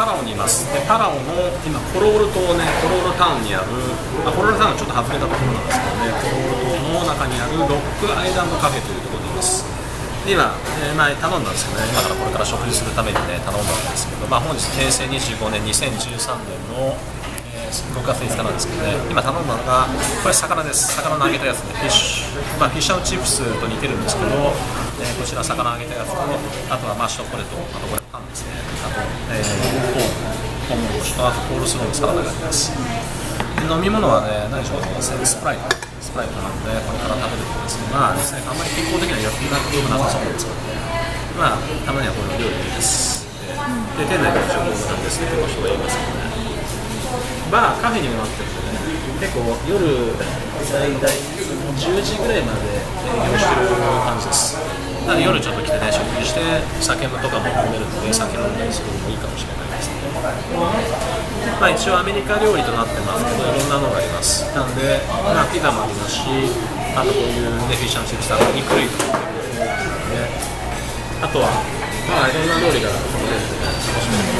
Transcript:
パラオにいます。でパラオの今コロール島ねコロールタウンにあるあコロールタウンはちょっと外れたところなんですけどねコロール島の中にあるロックアイランドカフェというところにいます。で今、えー前頼んだんですけどね今からこれから食事するためにね頼んだんですけど、まあ、本日平成25年2013年の、6月5日なんですけどね今頼んだのがこれ魚です。魚の揚げたやつでフィッシュ、まあ、フィッシュチップスと似てるんですけど、えーこちら魚揚げたやつとあとはマッシュポテトあとこれパンですねあと、えー、コーントウモロコシとあとコールスローのサラダがあります。で飲み物はね何でしょうスプライト。スプライトなんでこれから食べるとですねまあですねあんまり健康的にはよくなくなさそうなんですけどねまあたまにはこれの料理です。で店内の情報なんですね結構人がいますけどね。バーカフェにもなってるんでね結構夜大体10時ぐらいまで営業してる感じです。夜ちょっと来てね食事して酒とかも飲めるので酒飲んだりするのもいいかもしれないですね。まあ一応アメリカ料理となってますけどいろんなのがあります。なんで、まあ、ピザもありますしあとこういうねフィッシュチップスとか肉類とかもあるのであとはまあいろんな料理がこのレースで楽しめる。ので